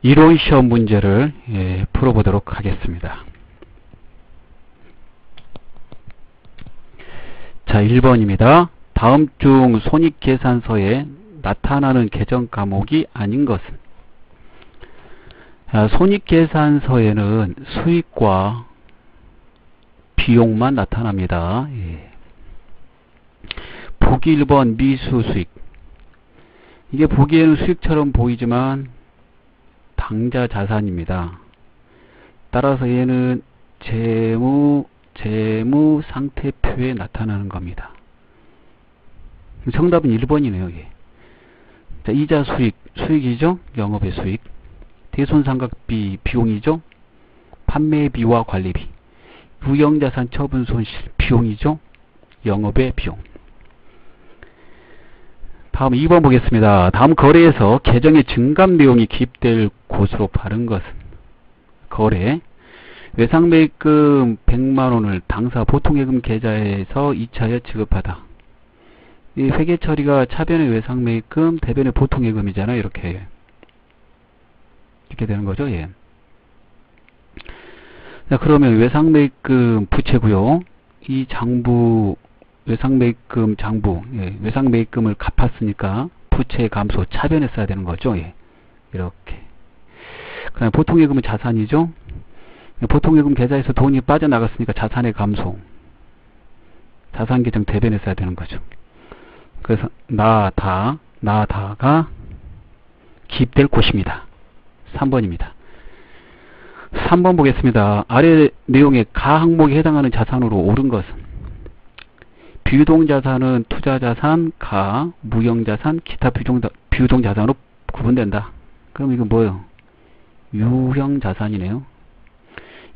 이론 시험 문제를 예, 풀어보도록 하겠습니다. 자, 1번입니다. 다음 중 손익계산서에 나타나는 계정 과목이 아닌 것은 아, 손익계산서에는 수익과 비용만 나타납니다. 예. 보기 1번 미수 수익 이게 보기에는 수익처럼 보이지만 당자 자산입니다. 따라서 얘는 재무 재무 상태표에 나타나는 겁니다. 정답은 1번이네요. 예. 자, 이자 수익, 수익이죠? 영업의 수익. 대손상각비 비용이죠? 판매비와 관리비. 유형자산 처분 손실 비용이죠? 영업의 비용. 다음 2번 보겠습니다. 다음 거래에서 계정의 증감 내용이 기입될 곳으로 바른 것은 거래 외상매입금 100만원을 당사 보통예금 계좌에서 2차에 지급하다. 이 회계 처리가 차변의 외상매입금, 대변의 보통예금이잖아요. 이렇게 이렇게 되는 거죠. 예. 자, 그러면 외상매입금 부채고요. 이 장부 외상매입금 장부, 예, 외상매입금을 갚았으니까 부채 감소 차변에 써야 되는 거죠. 예, 이렇게. 그다음 보통 예금은 자산이죠. 보통 예금 계좌에서 돈이 빠져나갔으니까 자산의 감소. 자산 계정 대변에 써야 되는 거죠. 그래서 나 다, 나 다가 기입될 곳입니다. 3번입니다. 3번 보겠습니다. 아래 내용의 가 항목에 해당하는 자산으로 옳은 것은 비유동자산은 투자자산, 가, 무형자산, 기타 비유동자산으로 구분된다. 그럼 이거 뭐예요? 유형 자산이네요.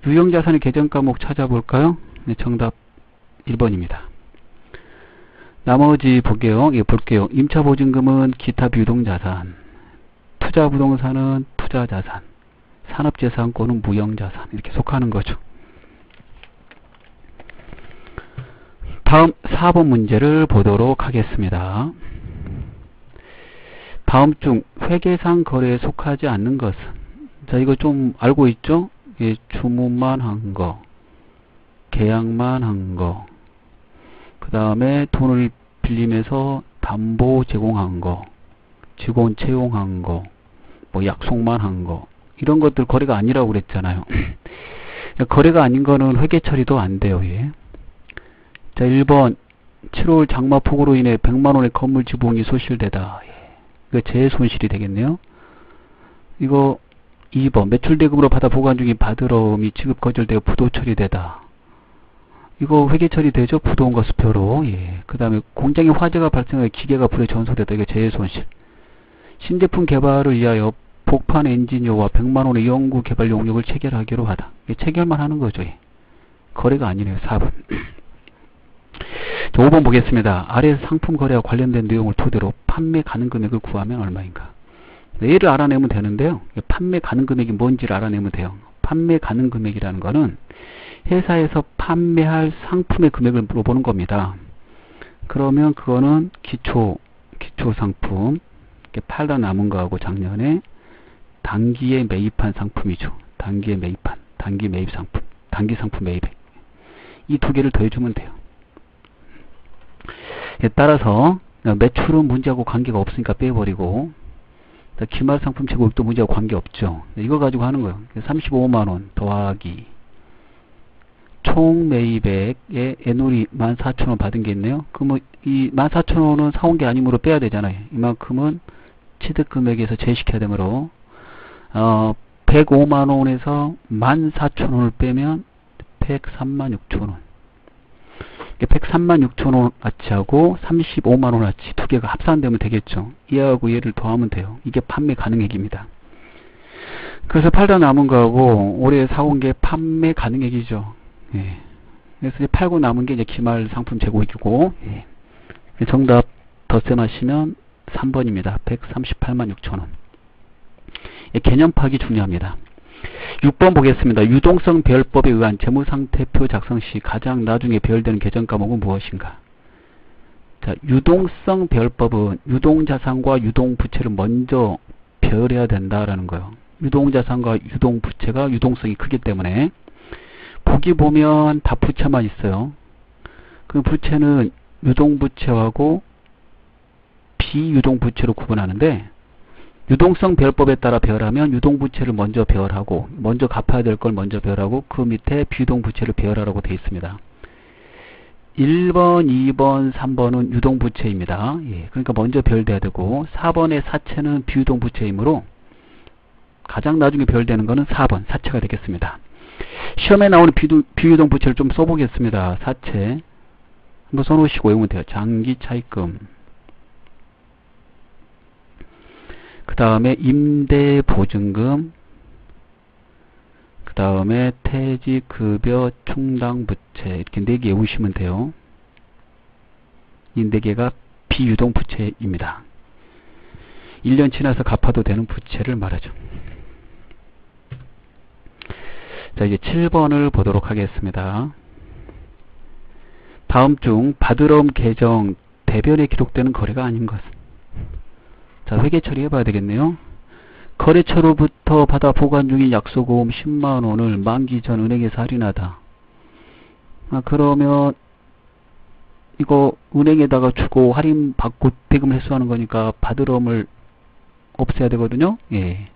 유형 자산의 계정 과목 찾아볼까요? 네, 정답 1번입니다. 나머지 볼게요. 예, 볼게요. 임차 보증금은 기타 비유동 자산, 투자 부동산은 투자 자산, 산업 재산권은 무형 자산 이렇게 속하는 거죠. 다음 4번 문제를 보도록 하겠습니다. 다음 중 회계상 거래에 속하지 않는 것은 자 이거 좀 알고 있죠? 예, 주문만 한 거, 계약만 한 거, 그 다음에 돈을 빌리면서 담보 제공한 거, 직원 채용한 거, 뭐 약속만 한 거, 이런 것들 거래가 아니라고 그랬잖아요. 거래가 아닌 거는 회계 처리도 안 돼요. 예. 자, 1번 7월 장마 폭우로 인해 100만원의 건물 지붕이 소실되다. 예. 이거 재손실이 되겠네요. 이거 2번 매출 대금으로 받아 보관 중인 바드러움이 지급 거절되어 부도 처리되다. 이거 회계 처리되죠? 부도원과 수표로. 예. 그 다음에 공장에 화재가 발생하여 기계가 불에 전소되다. 이거 재손실. 신제품 개발을 위하여 복판 엔지니어와 100만원의 연구 개발 용역을 체결하기로 하다. 체결만 하는 거죠. 예. 거래가 아니네요. 4번. 5번 보겠습니다. 아래 상품 거래와 관련된 내용을 토대로 판매 가능 금액을 구하면 얼마인가? 얘를 알아내면 되는데요. 판매 가능 금액이 뭔지를 알아내면 돼요. 판매 가능 금액이라는 거는 회사에서 판매할 상품의 금액을 물어보는 겁니다. 그러면 그거는 기초, 기초 상품, 팔다 남은 거하고 작년에 단기에 매입한 상품이죠. 단기에 매입한, 단기 매입 상품, 단기 상품 매입액. 이 두 개를 더해주면 돼요. 따라서 매출은 문제하고 관계가 없으니까 빼버리고 기말 상품 재고액도 문제하고 관계없죠. 이거 가지고 하는 거예요. 35만원 더하기 총 매입액에 애놀이 14,000원 받은 게 있네요. 그러면 이 14,000원은 사온 게 아니므로 빼야 되잖아요. 이만큼은 취득 금액에서 제시켜야 되므로 어, 105만원에서 14,000원을 빼면 103만 6천원 103만 6천원 아치하고 35만원 아치 두 개가 합산되면 되겠죠. 이하고 얘를 더하면 돼요. 이게 판매 가능액입니다. 그래서 팔다 남은 거하고 올해 사온 게 판매 가능액이죠. 예. 그래서 이제 팔고 남은 게 이제 기말 상품 재고액이고 예. 정답 덧셈하시면 3번입니다. 138만 6천 원. 예, 개념 파악이 중요합니다. 6번 보겠습니다. 유동성 배열법에 의한 재무상태표 작성 시 가장 나중에 배열되는 계정 과목은 무엇인가? 자, 유동성 배열법은 유동자산과 유동부채를 먼저 배열해야 된다라는 거예요. 유동자산과 유동부채가 유동성이 크기 때문에 보기 보면 다 부채만 있어요. 그 부채는 유동부채하고 비유동부채로 구분하는데 유동성 배열법에 따라 배열하면 유동부채를 먼저 배열하고 먼저 갚아야 될 걸 먼저 배열하고 그 밑에 비유동부채를 배열하라고 되어 있습니다. 1번, 2번, 3번은 유동부채입니다. 예, 그러니까 먼저 배열돼야 되고 4번의 사채는 비유동부채이므로 가장 나중에 배열되는 것은 4번 사채가 되겠습니다. 시험에 나오는 비유, 비유동 부채를 좀 써보겠습니다. 사채 한번 써놓으시고 외우면 돼요. 장기 차입금 그 다음에 임대보증금 그 다음에 퇴직급여 충당부채 이렇게 네개 외우시면 돼요. 이네 개가 비유동 부채입니다. 1년 지나서 갚아도 되는 부채를 말하죠. 자 이제 7번을 보도록 하겠습니다. 다음 중 받으럼 계정 대변에 기록되는 거래가 아닌 것은 자 회계 처리해 봐야 되겠네요. 거래처로부터 받아 보관 중인 약소보험 10만원을 만기 전 은행에서 할인하다. 아, 그러면 이거 은행에다가 주고 할인 받고 대금을 회수하는 거니까 받으럼을 없애야 되거든요. 예.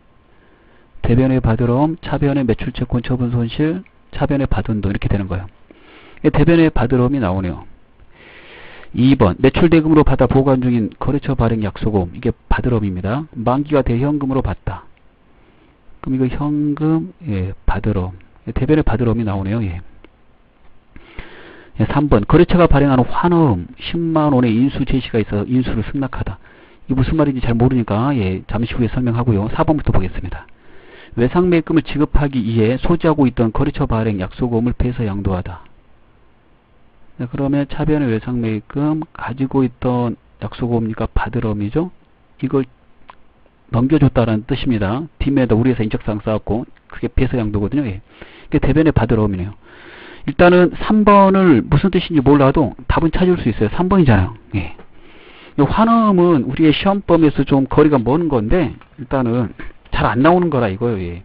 대변의 받으럼, 차변의 매출 채권 처분 손실, 차변의 받은 돈 이렇게 되는 거예요. 예, 대변의 받으럼이 나오네요. 2번 매출 대금으로 받아 보관 중인 거래처 발행 약소금 이게 받으럼입니다. 만기가 대 현금으로 받다. 그럼 이거 현금 예, 받으럼 예, 대변의 받으럼이 나오네요. 예. 예, 3번 거래처가 발행하는 환음 10만원의 인수 제시가 있어 인수를 승낙하다. 이게 무슨 말인지 잘 모르니까 예, 잠시 후에 설명하고요. 4번부터 보겠습니다. 외상매입금을 지급하기 위해 소지하고 있던 거래처 발행 약소금을 배서 양도하다. 네, 그러면 차변의 외상 매입금 가지고 있던 약소금이니까 받으럼이죠. 이걸 넘겨줬다라는 뜻입니다. 뒷면에다 우리 회사 인적사항 쌓았고 그게 배서 양도거든요. 예. 대변의 받으럼이네요. 일단은 3번을 무슨 뜻인지 몰라도 답은 찾을 수 있어요. 3번이잖아요. 예. 환음은 우리의 시험범에서 좀 거리가 먼 건데 일단은 잘 안 나오는 거라 이거예요. 예.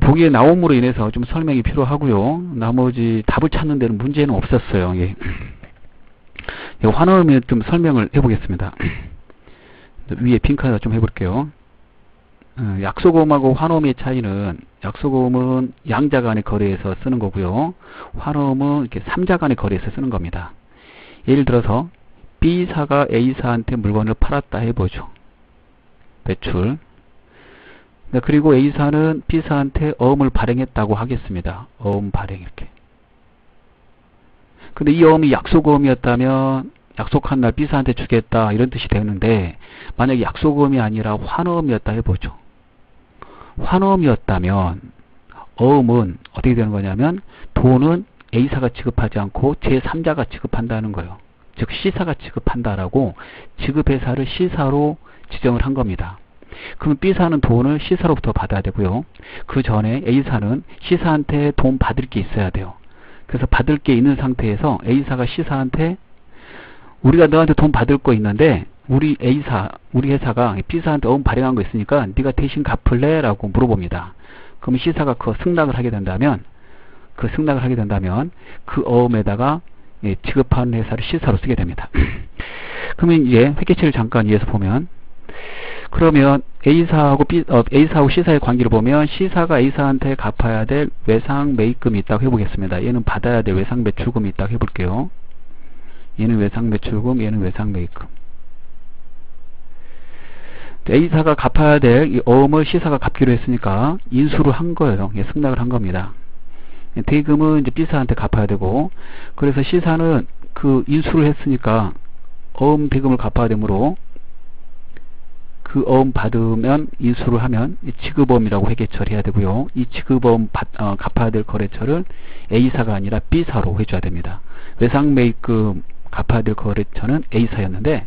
보기에 나옴으로 인해서 좀 설명이 필요하고요. 나머지 답을 찾는 데는 문제는 없었어요. 예. 환음에 좀 설명을 해보겠습니다. 위에 핑크에다 좀 해볼게요. 어, 약소금하고 환음의 차이는 약소금은 양자 간의 거래에서 쓰는 거고요. 환음은 이렇게 삼자 간의 거래에서 쓰는 겁니다. 예를 들어서 B사가 A사한테 물건을 팔았다 해보죠. 매출. 네, 그리고 A사는 B사한테 어음을 발행했다고 하겠습니다. 어음 발행 이렇게. 근데 이 어음이 약소금이었다면 약속한 날 B사한테 주겠다 이런 뜻이 되는데 만약에 약소금이 아니라 환어음이었다 해보죠. 환어음이었다면 어음은 어떻게 되는 거냐면 돈은 A사가 지급하지 않고 제3자가 지급한다는 거예요. 즉 C사가 지급한다라고 지급회사를 C사로 지정을 한 겁니다. 그럼 B사는 돈을 C사로부터 받아야 되고요. 그 전에 A사는 C사한테 돈 받을 게 있어야 돼요. 그래서 받을 게 있는 상태에서 A사가 C사한테 우리가 너한테 돈 받을 거 있는데 우리 A사, 우리 회사가 B사한테 어음 발행한 거 있으니까 네가 대신 갚을래? 라고 물어봅니다. 그럼 C사가 그 승낙을 하게 된다면 그 승낙을 하게 된다면 그 어음에다가 예, 지급하는 회사를 C사로 쓰게 됩니다. 그러면 이제 회계처를 잠깐 이어서 보면 그러면 A사하고 B, 어, A사하고 C사의 관계를 보면 C사가 A사한테 갚아야 될 외상 매입금이 있다고 해보겠습니다. 얘는 받아야 될 외상 매출금이 있다고 해볼게요. 얘는 외상 매출금, 얘는 외상 매입금. A사가 갚아야 될 어음을 C사가 갚기로 했으니까 인수를 한 거예요. 예, 승낙을 한 겁니다. 대금은 이제 B사한테 갚아야 되고, 그래서 C사는 그 인수를 했으니까 어음 대금을 갚아야 되므로 그 어음 받으면 인수를 하면 지급어음이라고 회계 처리해야 되고요. 이 지급어음 받, 어, 갚아야 될 거래처를 A사가 아니라 B사로 해줘야 됩니다. 외상 매입금 갚아야 될 거래처는 A사였는데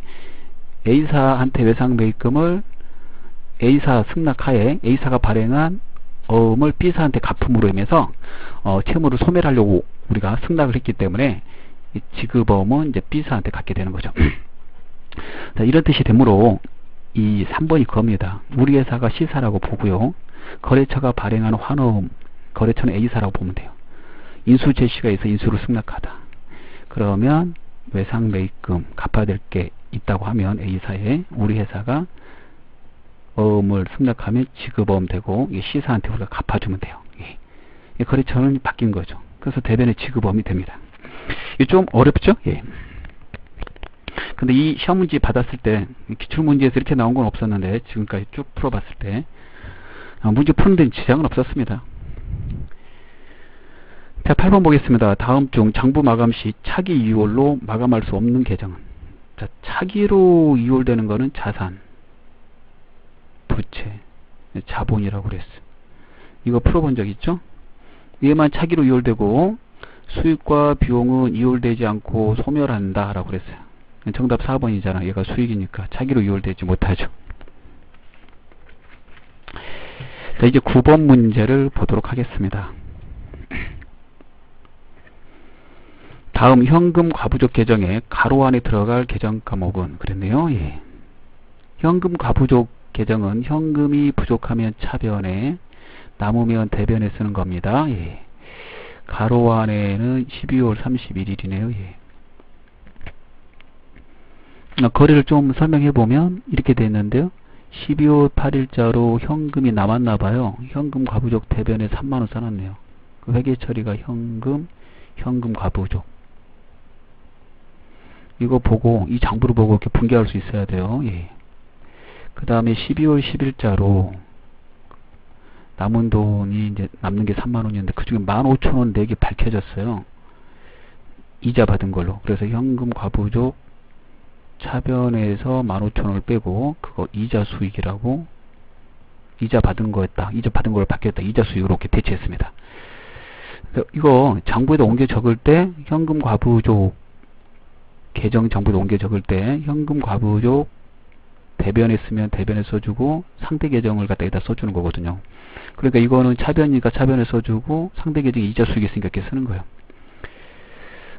A사한테 외상 매입금을 A사 승낙하에 A사가 발행한 어음을 B사한테 갚음으로 인해서 어, 채무를 소멸하려고 우리가 승낙을 했기 때문에 지급어음은 이제 B사한테 갖게 되는 거죠. 자, 이런 뜻이 되므로 이 3번이 겁니다. 우리 회사가 C사라고 보고요. 거래처가 발행하는 환호음, 거래처는 A사라고 보면 돼요. 인수 제시가 있어 인수를 승낙하다. 그러면 외상 매입금 갚아야 될 게 있다고 하면 A사에 우리 회사가 어음을 승낙하면 지급어음 되고 이 C사한테 우리가 갚아주면 돼요. 예. 이 거래처는 바뀐 거죠. 그래서 대변의 지급어음이 됩니다. 이게 좀 어렵죠? 예. 근데 이 시험 문제 받았을 때 기출 문제에서 이렇게 나온 건 없었는데 지금까지 쭉 풀어봤을 때 아, 문제 푸는 데는 지장은 없었습니다. 자, 8번 보겠습니다. 다음 중 장부 마감 시 차기 이율로 마감할 수 없는 계정은 자, 차기로 이율되는 거는 자산, 부채, 자본이라고 그랬어요. 이거 풀어본 적 있죠? 얘만 차기로 이율되고 수익과 비용은 이율되지 않고 소멸한다 라고 그랬어요. 정답 4번이잖아. 얘가 수익이니까 차기로 이율되지 못하죠. 자, 이제 9번 문제를 보도록 하겠습니다. 다음 현금 과부족 계정에 가로 안에 들어갈 계정 과목은 그랬네요. 예. 현금 과부족 계정은 현금이 부족하면 차변에 남으면 대변에 쓰는 겁니다. 예. 가로 안에는 12월 31일이네요. 예. 어, 거래를 좀 설명해 보면 이렇게 됐는데요. 12월 8일자로 현금이 남았나 봐요. 현금 과부족 대변에 3만원 써놨네요. 그 회계 처리가 현금, 현금 과부족. 이거 보고, 이 장부를 보고 이렇게 분개할 수 있어야 돼요. 예. 그 다음에 12월 10일자로 남은 돈이 이제 남는 게 3만 원이었는데 그 중에 15,000원 내게 밝혀졌어요. 이자 받은 걸로. 그래서 현금 과부족 차변에서 15,000원을 빼고 그거 이자 수익이라고 이자 받은 거였다. 이자 받은 걸 받겠다. 이자 수익으로 이렇게 대체했습니다. 이거 장부에다 옮겨 적을 때 현금 과부족 계정 장부에 옮겨 적을 때 현금 과부족 대변에 쓰면 대변에 써주고 상대 계정을 갖다 여기다 써주는 거거든요. 그러니까 이거는 차변이니까 차변에 써주고 상대 계정이 이자 수익이 있으니까 이렇게 쓰는 거예요.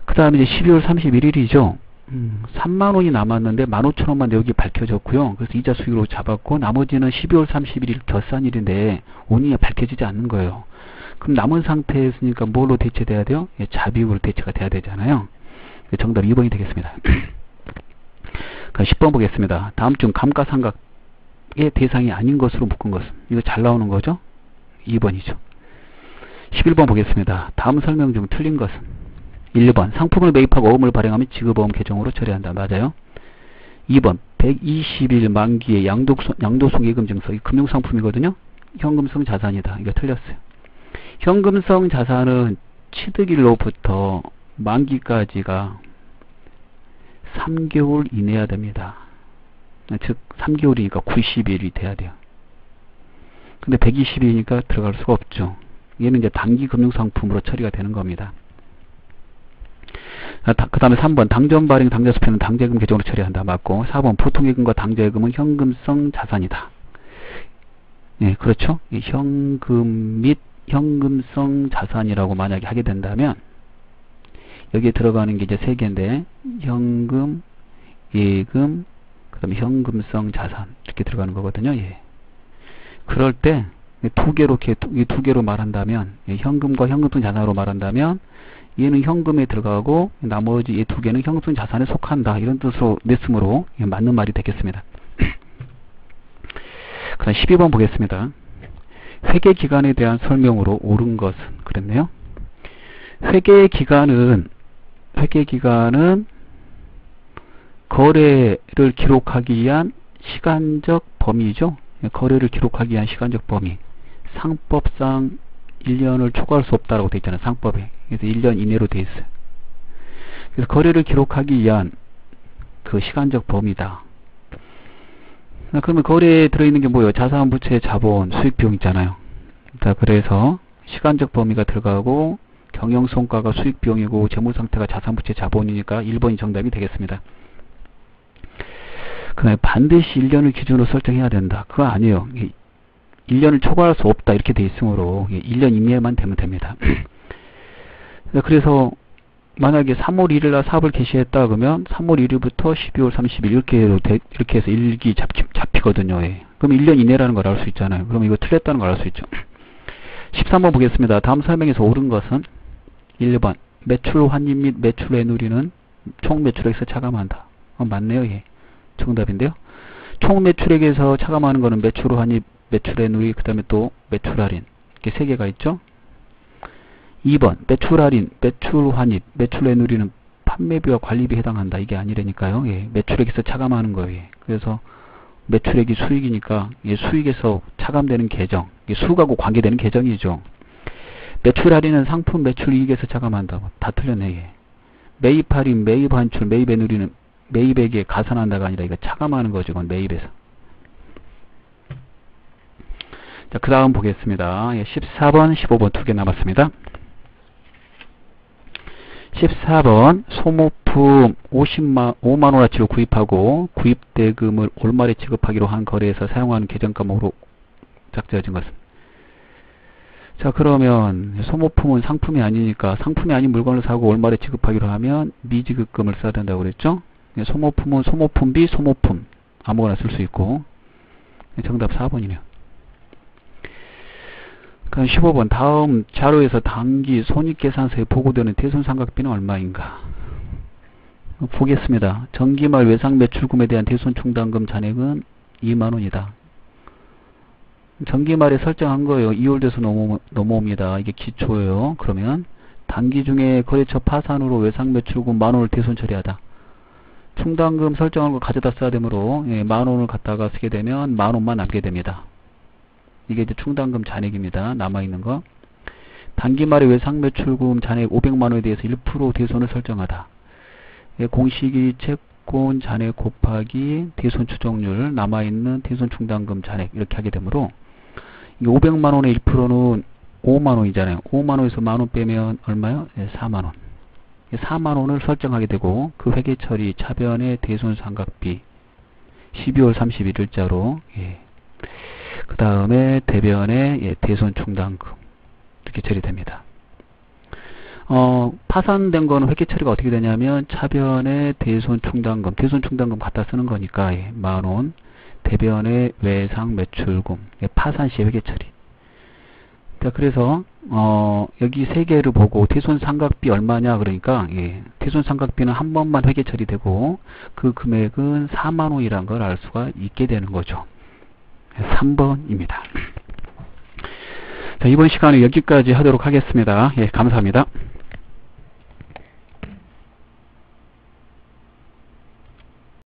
그 다음에 이제 12월 31일이죠. 음, 3만 원이 남았는데 15,000원만 여기 밝혀졌고요. 그래서 이자 수익으로 잡았고 나머지는 12월 31일 결산일인데 원인이 밝혀지지 않는 거예요. 그럼 남은 상태였으니까 뭘로 대체돼야 돼요? 예, 자비으로 대체가 돼야 되잖아요. 정답 2번이 되겠습니다. 그럼 10번 보겠습니다. 다음 중 감가상각의 대상이 아닌 것으로 묶은 것은 이거 잘 나오는 거죠? 2번이죠. 11번 보겠습니다. 다음 설명 중 틀린 것은 1번 상품을 매입하고 어음을 발행하면 지급어음 계정으로 처리한다. 맞아요. 2번 120일 만기의 양도소, 양도송 예금증서 이 금융상품이거든요. 현금성 자산이다. 이거 틀렸어요. 현금성 자산은 취득일로부터 만기까지가 3개월 이내야 됩니다. 즉 3개월이니까 90일이 돼야 돼요. 근데 120일이니까 들어갈 수가 없죠. 얘는 이제 단기 금융상품으로 처리가 되는 겁니다. 아, 그 다음에 3번 당전 발행 당좌 수표는 당자예금 계정으로 처리한다. 맞고 4번 보통예금과 당자예금은 현금성 자산이다. 예, 그렇죠. 현금 및 현금성 자산이라고 만약에 하게 된다면 여기에 들어가는 게 이제 세 개인데 현금, 예금, 그다음에 현금성 자산 이렇게 들어가는 거거든요. 예. 그럴 때 두 개로 이렇게 두 개로 말한다면 예, 현금과 현금성 자산으로 말한다면 얘는 현금에 들어가고 나머지 이 두 개는 현금성 자산에 속한다 이런 뜻으로 냈으므로 예, 맞는 말이 되겠습니다. 그다음 12번 보겠습니다. 회계 기간에 대한 설명으로 옳은 것은 그랬네요. 회계 기간은 회계 기간은 거래를 기록하기 위한 시간적 범위죠. 거래를 기록하기 위한 시간적 범위. 상법상 1년을 초과할 수 없다라고 되어 있잖아요. 상법에. 그래서 1년 이내로 되어 있어요. 그래서 거래를 기록하기 위한 그 시간적 범위다. 그러면 거래에 들어있는 게 뭐예요? 자산, 부채, 자본, 수익, 비용 있잖아요. 자, 그래서 시간적 범위가 들어가고 경영 성과가 수익, 비용이고 재무 상태가 자산, 부채, 자본이니까 1번이 정답이 되겠습니다. 그 다음에 반드시 1년을 기준으로 설정해야 된다. 그거 아니에요. 1년을 초과할 수 없다 이렇게 돼 있으므로 1년 이내만 되면 됩니다. 그래서 만약에 3월 1일 날 사업을 개시했다 그러면 3월 1일부터 12월 30일 이렇게 이렇게 해서 일기 잡, 잡히거든요. 예. 그럼 1년 이내라는 걸 알 수 있잖아요. 그럼 이거 틀렸다는 걸 알 수 있죠. 13번 보겠습니다. 다음 설명에서 옳은 것은 1번 매출 환입 및 매출의 누리는 총 매출액에서 차감한다. 어, 맞네요. 예. 정답인데요. 총 매출액에서 차감하는 거는 매출 환입, 매출의 누리, 그 다음에 또 매출 할인. 이렇게 세 개가 있죠. 2번 매출 할인, 매출 환입, 매출의 누리는 판매비와 관리비 해당한다. 이게 아니라니까요. 예. 매출액에서 차감하는 거예요. 예. 그래서 매출액이 수익이니까 예, 수익에서 차감되는 계정, 수익하고 관계되는 계정이죠. 매출 할인은 상품 매출 이익에서 차감한다. 뭐다 틀렸네. 예. 매입 할인, 매입 환출, 매입의 누리는 매입액에 가산한다가 아니라 이거 차감하는 거죠. 이건 매입에서. 자, 그 다음 보겠습니다. 예, 14번, 15번 두 개 남았습니다. 14번 소모품 50만 5만 원어치로 구입하고 구입 대금을 올말에 지급하기로 한 거래에서 사용하는 계정값으로 작성해진 것은 자 그러면 소모품은 상품이 아니니까 상품이 아닌 물건을 사고 올말에 지급하기로 하면 미지급금을 써야 된다고 그랬죠 예, 소모품은 소모품비 소모품 아무거나 쓸 수 있고 예, 정답 4번이네요 그럼 15번 다음 자료에서 단기 손익계산서에 보고되는 대손상각비는 얼마인가? 어, 보겠습니다. 전기말 외상 매출금에 대한 대손충당금 잔액은 2만원이다. 전기말에 설정한 거예요. 2월 돼서 넘어, 넘어옵니다. 이게 기초예요. 그러면 단기 중에 거래처 파산으로 외상 매출금 만원을 대손 처리하다. 충당금 설정한 거 가져다 써야 되므로 예, 만원을 갖다가 쓰게 되면 만원만 남게 됩니다. 이게 이제 충당금 잔액입니다. 남아있는 거. 단기 말에 외상 매출금 잔액 500만원에 대해서 1% 대손을 설정하다. 예, 공식이 채권 잔액 곱하기 대손 추정률 남아있는 대손 충당금 잔액 이렇게 하게 되므로 이 500만원의 1%는 5만원이잖아요. 5만원에서 만원 빼면 얼마요? 예, 4만원. 4만원을 설정하게 되고 그 회계 처리 차변의 대손 상각비 12월 31일자로 예. 그 다음에 대변의 예, 대손 충당금 이렇게 처리됩니다. 어, 파산된 거는 회계 처리가 어떻게 되냐면 차변의 대손 충당금, 대손 충당금 갖다 쓰는 거니까 예, 만원, 대변의 외상 매출금, 예, 파산 시 회계 처리. 자, 그래서 어, 여기 세 개를 보고 대손 상각비 얼마냐 그러니까 예, 대손 상각비는 한 번만 회계 처리되고 그 금액은 4만 원이라는 걸알 수가 있게 되는 거죠. 3번입니다. 자, 이번 시간은 여기까지 하도록 하겠습니다. 예, 감사합니다.